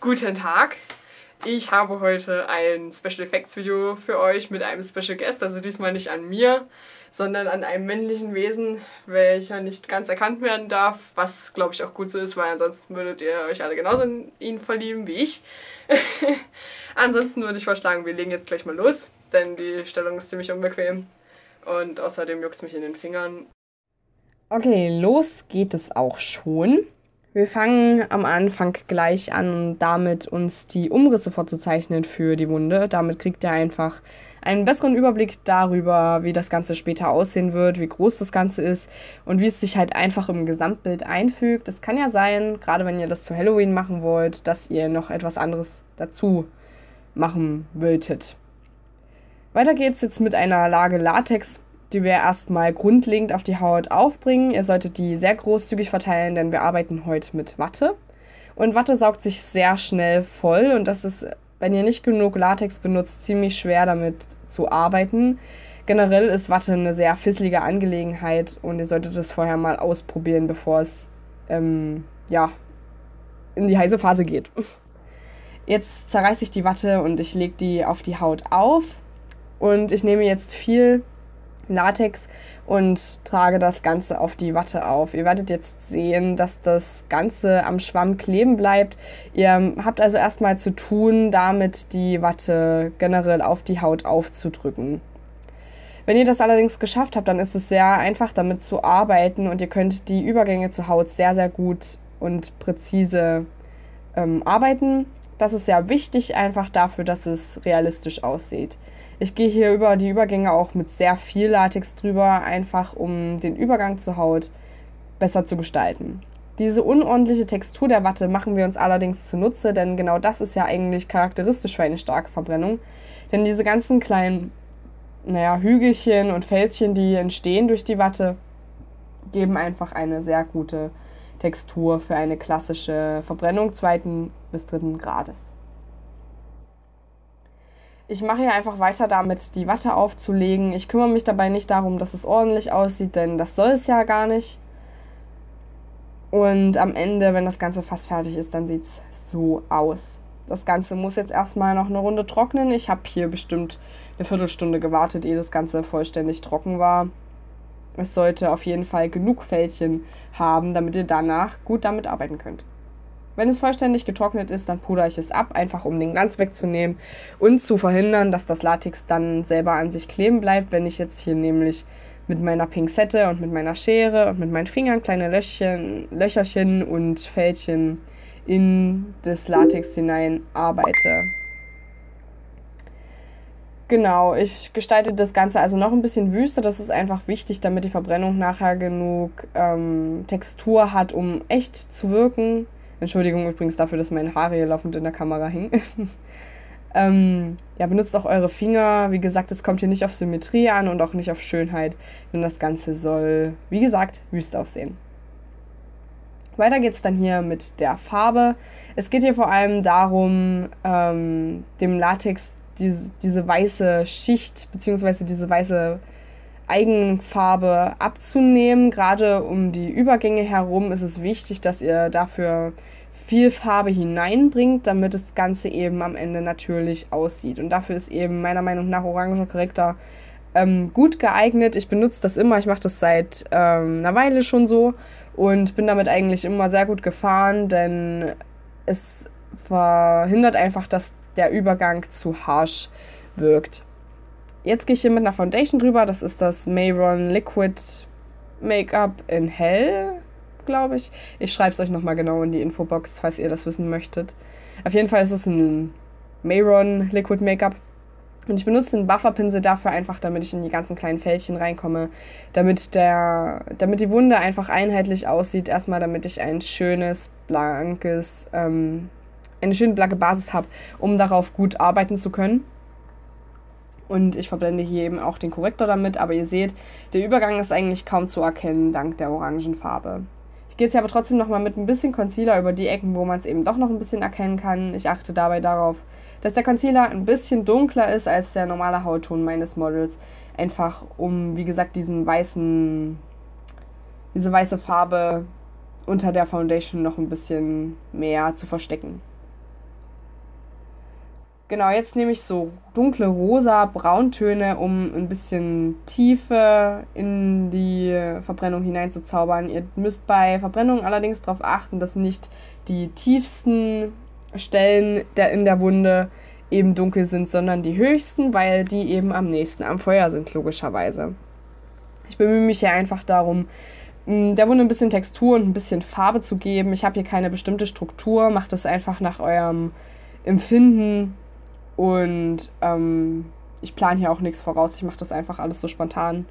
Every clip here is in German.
Guten Tag. Ich habe heute ein Special Effects Video für euch mit einem Special Guest, also diesmal nicht an mir, sondern an einem männlichen Wesen, welcher nicht ganz erkannt werden darf, was glaube ich auch gut so ist, weil ansonsten würdet ihr euch alle genauso in ihn verlieben wie ich. ansonsten würde ich vorschlagen, wir legen jetzt gleich mal los, denn die Stellung ist ziemlich unbequem und außerdem juckt es mich in den Fingern. Okay, los geht es auch schon. Wir fangen am Anfang gleich an, damit uns die Umrisse vorzuzeichnen für die Wunde. Damit kriegt ihr einfach einen besseren Überblick darüber, wie das Ganze später aussehen wird, wie groß das Ganze ist und wie es sich halt einfach im Gesamtbild einfügt. Es kann ja sein, gerade wenn ihr das zu Halloween machen wollt, dass ihr noch etwas anderes dazu machen wolltet. Weiter geht's jetzt mit einer Lage Latex die wir erstmal grundlegend auf die Haut aufbringen. Ihr solltet die sehr großzügig verteilen, denn wir arbeiten heute mit Watte. Und Watte saugt sich sehr schnell voll und das ist, wenn ihr nicht genug Latex benutzt, ziemlich schwer damit zu arbeiten. Generell ist Watte eine sehr fisselige Angelegenheit und ihr solltet es vorher mal ausprobieren, bevor es ähm, ja, in die heiße Phase geht. Jetzt zerreiße ich die Watte und ich lege die auf die Haut auf. Und ich nehme jetzt viel Latex und trage das Ganze auf die Watte auf. Ihr werdet jetzt sehen, dass das Ganze am Schwamm kleben bleibt. Ihr habt also erstmal zu tun, damit die Watte generell auf die Haut aufzudrücken. Wenn ihr das allerdings geschafft habt, dann ist es sehr einfach damit zu arbeiten und ihr könnt die Übergänge zur Haut sehr, sehr gut und präzise ähm, arbeiten. Das ist sehr wichtig einfach dafür, dass es realistisch aussieht. Ich gehe hier über die Übergänge auch mit sehr viel Latex drüber, einfach um den Übergang zur Haut besser zu gestalten. Diese unordentliche Textur der Watte machen wir uns allerdings zunutze, denn genau das ist ja eigentlich charakteristisch für eine starke Verbrennung. Denn diese ganzen kleinen, naja, Hügelchen und Fältchen, die entstehen durch die Watte, geben einfach eine sehr gute Textur für eine klassische Verbrennung zweiten bis dritten Grades. Ich mache hier einfach weiter damit, die Watte aufzulegen. Ich kümmere mich dabei nicht darum, dass es ordentlich aussieht, denn das soll es ja gar nicht. Und am Ende, wenn das Ganze fast fertig ist, dann sieht es so aus. Das Ganze muss jetzt erstmal noch eine Runde trocknen. Ich habe hier bestimmt eine Viertelstunde gewartet, ehe das Ganze vollständig trocken war. Es sollte auf jeden Fall genug Fältchen haben, damit ihr danach gut damit arbeiten könnt. Wenn es vollständig getrocknet ist, dann pudere ich es ab, einfach um den Glanz wegzunehmen und zu verhindern, dass das Latex dann selber an sich kleben bleibt. Wenn ich jetzt hier nämlich mit meiner Pinzette und mit meiner Schere und mit meinen Fingern kleine Löchchen, Löcherchen und Fältchen in das Latex hinein arbeite. Genau, ich gestalte das Ganze also noch ein bisschen wüster. Das ist einfach wichtig, damit die Verbrennung nachher genug ähm, Textur hat, um echt zu wirken. Entschuldigung übrigens dafür, dass meine Haare hier laufend in der Kamera hängen. ähm, ja, benutzt auch eure Finger. Wie gesagt, es kommt hier nicht auf Symmetrie an und auch nicht auf Schönheit, denn das Ganze soll, wie gesagt, wüst aussehen. Weiter geht es dann hier mit der Farbe. Es geht hier vor allem darum, ähm, dem Latex diese, diese weiße Schicht bzw. diese weiße Eigenfarbe abzunehmen. Gerade um die Übergänge herum ist es wichtig, dass ihr dafür viel Farbe hineinbringt, damit das Ganze eben am Ende natürlich aussieht. Und dafür ist eben meiner Meinung nach oranger Korrektor ähm, gut geeignet. Ich benutze das immer, ich mache das seit ähm, einer Weile schon so und bin damit eigentlich immer sehr gut gefahren, denn es verhindert einfach, dass der Übergang zu harsh wirkt. Jetzt gehe ich hier mit einer Foundation drüber. Das ist das Mayron Liquid Make-up in Hell, glaube ich. Ich schreibe es euch nochmal genau in die Infobox, falls ihr das wissen möchtet. Auf jeden Fall ist es ein Mayron Liquid Make-up. Und ich benutze den Bufferpinsel dafür einfach, damit ich in die ganzen kleinen Fältchen reinkomme, damit, der, damit die Wunde einfach einheitlich aussieht. Erstmal, damit ich ein schönes, blankes, ähm, eine schöne blanke Basis habe, um darauf gut arbeiten zu können. Und ich verblende hier eben auch den Korrektor damit, aber ihr seht, der Übergang ist eigentlich kaum zu erkennen dank der orangen Farbe. Ich gehe jetzt aber trotzdem nochmal mit ein bisschen Concealer über die Ecken, wo man es eben doch noch ein bisschen erkennen kann. Ich achte dabei darauf, dass der Concealer ein bisschen dunkler ist als der normale Hautton meines Models. Einfach um, wie gesagt, diesen weißen, diese weiße Farbe unter der Foundation noch ein bisschen mehr zu verstecken. Genau, jetzt nehme ich so dunkle rosa Brauntöne, um ein bisschen Tiefe in die Verbrennung hineinzuzaubern. Ihr müsst bei Verbrennung allerdings darauf achten, dass nicht die tiefsten Stellen der, in der Wunde eben dunkel sind, sondern die höchsten, weil die eben am nächsten am Feuer sind, logischerweise. Ich bemühe mich hier einfach darum, der Wunde ein bisschen Textur und ein bisschen Farbe zu geben. Ich habe hier keine bestimmte Struktur, macht es einfach nach eurem Empfinden und ähm, ich plane hier auch nichts voraus. Ich mache das einfach alles so spontan.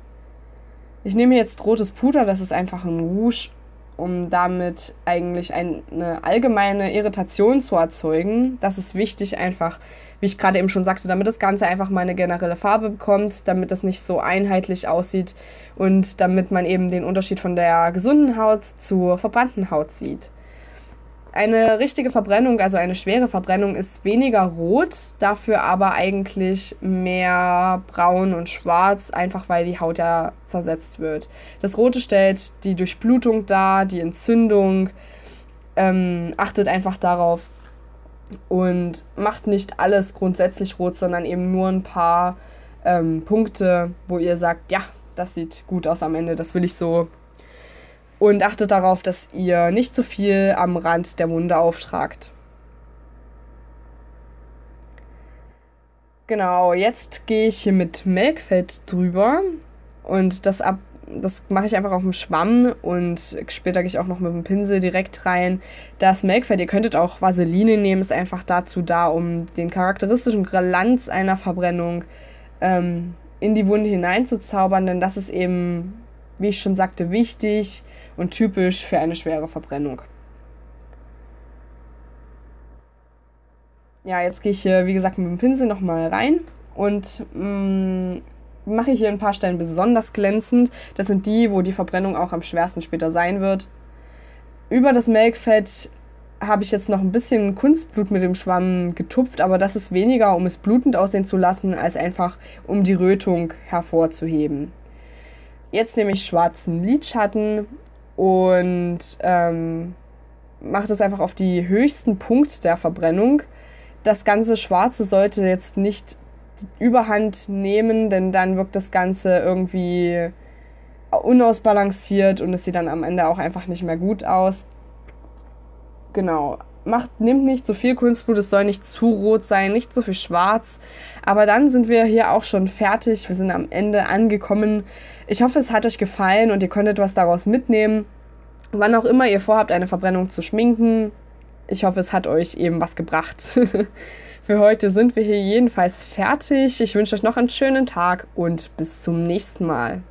Ich nehme jetzt rotes Puder, das ist einfach ein Rouge, um damit eigentlich eine allgemeine Irritation zu erzeugen. Das ist wichtig einfach, wie ich gerade eben schon sagte, damit das Ganze einfach mal eine generelle Farbe bekommt, damit das nicht so einheitlich aussieht und damit man eben den Unterschied von der gesunden Haut zur verbrannten Haut sieht. Eine richtige Verbrennung, also eine schwere Verbrennung, ist weniger rot, dafür aber eigentlich mehr braun und schwarz, einfach weil die Haut ja zersetzt wird. Das Rote stellt die Durchblutung dar, die Entzündung. Ähm, achtet einfach darauf und macht nicht alles grundsätzlich rot, sondern eben nur ein paar ähm, Punkte, wo ihr sagt, ja, das sieht gut aus am Ende, das will ich so und achtet darauf, dass ihr nicht zu viel am Rand der Wunde auftragt. Genau, jetzt gehe ich hier mit Melkfett drüber und das ab das mache ich einfach auf dem Schwamm und später gehe ich auch noch mit dem Pinsel direkt rein. Das Melkfett, ihr könntet auch Vaseline nehmen, ist einfach dazu da, um den charakteristischen Glanz einer Verbrennung ähm, in die Wunde hineinzuzaubern, denn das ist eben, wie ich schon sagte, wichtig und typisch für eine schwere Verbrennung. Ja, jetzt gehe ich hier, wie gesagt, mit dem Pinsel nochmal rein und mh, mm, mache hier ein paar Stellen besonders glänzend. Das sind die, wo die Verbrennung auch am schwersten später sein wird. Über das Melkfett habe ich jetzt noch ein bisschen Kunstblut mit dem Schwamm getupft, aber das ist weniger, um es blutend aussehen zu lassen, als einfach um die Rötung hervorzuheben. Jetzt nehme ich schwarzen Lidschatten und ähm, mache das einfach auf die höchsten Punkt der Verbrennung. Das ganze Schwarze sollte jetzt nicht Überhand nehmen, denn dann wirkt das Ganze irgendwie unausbalanciert und es sieht dann am Ende auch einfach nicht mehr gut aus. Genau. Macht, nimmt nicht so viel Kunstblut, es soll nicht zu rot sein, nicht so viel schwarz. Aber dann sind wir hier auch schon fertig. Wir sind am Ende angekommen. Ich hoffe, es hat euch gefallen und ihr konntet was daraus mitnehmen. Wann auch immer ihr vorhabt, eine Verbrennung zu schminken. Ich hoffe, es hat euch eben was gebracht. Für heute sind wir hier jedenfalls fertig. Ich wünsche euch noch einen schönen Tag und bis zum nächsten Mal.